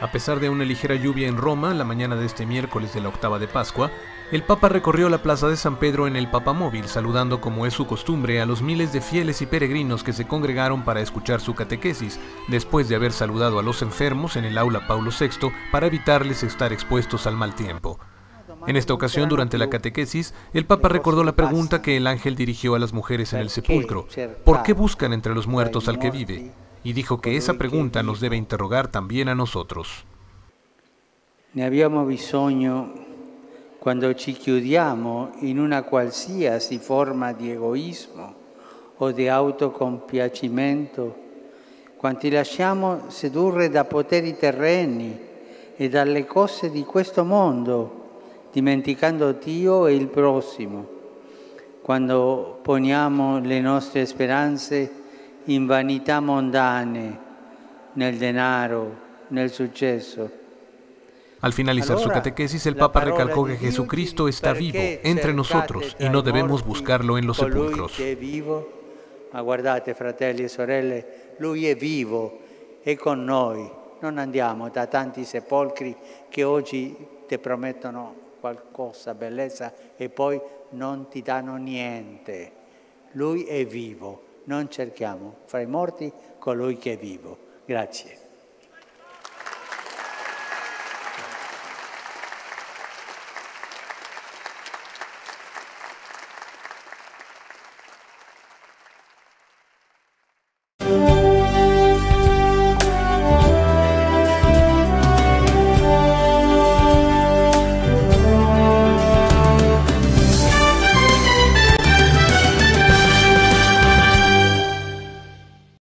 A pesar de una ligera lluvia en Roma la mañana de este miércoles de la octava de Pascua, el Papa recorrió la plaza de San Pedro en el Papamóvil, saludando como es su costumbre a los miles de fieles y peregrinos que se congregaron para escuchar su catequesis, después de haber saludado a los enfermos en el aula Paulo VI para evitarles estar expuestos al mal tiempo. En esta ocasión, durante la catequesis, el Papa recordó la pregunta que el ángel dirigió a las mujeres en el sepulcro, ¿por qué buscan entre los muertos al que vive? Y dijo que esa pregunta nos debe interrogar también a nosotros. Ne abbiamo bisogno quando ci chiudiamo in una qualsiasi forma di egoismo o di autocompiacimento, quando ti lasciamo sedurre da poteri terreni e dalle cose di questo mondo, dimenticando Dio e il prossimo, quando poniamo le nostre speranze in vanità mondane, nel denaro, nel succeso. Al finalizar su catequesis, el Papa recalcó que Jesucristo está vivo entre nosotros y no debemos buscarlo en los sepulcros. Ma guardate, fratelli e sorelle, Lui è vivo, è con noi. Non andiamo da tanti sepolcri che oggi ti promettono qualcosa, bellezza, e poi non ti danno niente. Lui è vivo non cerchiamo fra i morti colui che è vivo. Grazie.